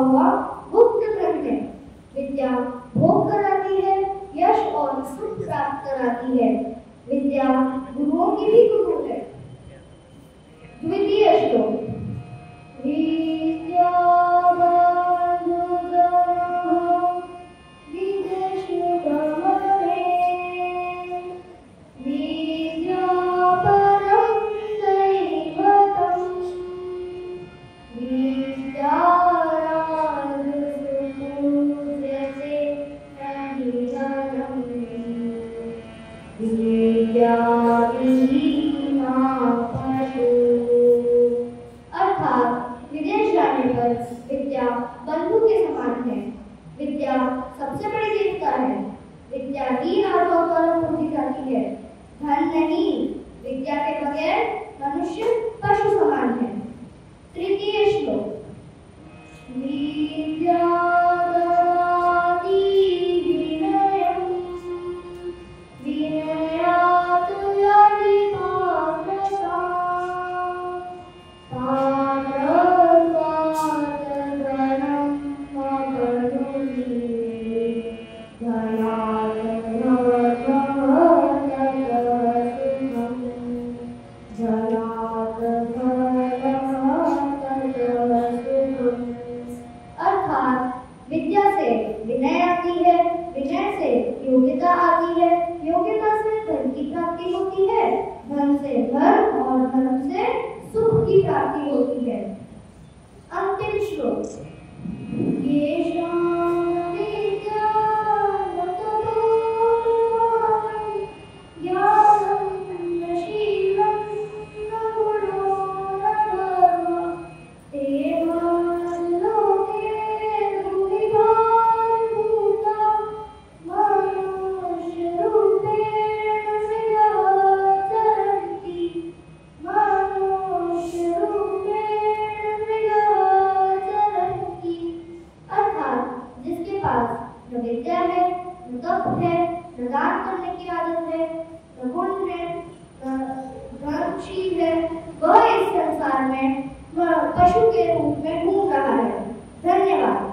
हुआ गुप्त धन है। विद्या भोग कराती है, यश और सुख प्राप्त कराती है। विद्या गुरुओं की भी अर्थात विदेश जाने पर विद्या बंधु के समान है। विद्या सबसे बड़ी देवता है। विद्या ही आत्मा द्वारा पूजी जाती है। धन नहीं, विद्या के बगैर मनुष्य पशु समान है। तृतीय श्लोक। योग्यता आती है। योग्यता से धन की प्राप्ति होती है, धन से धर्म और धर्म से सुख की प्राप्ति होती है। अंतिम श्लोक। जब्त है, प्रदान करने की आदत है गुण है ग्रहणशील है, वह इस संसार में पशु के रूप में घूम रहा है। धन्यवाद।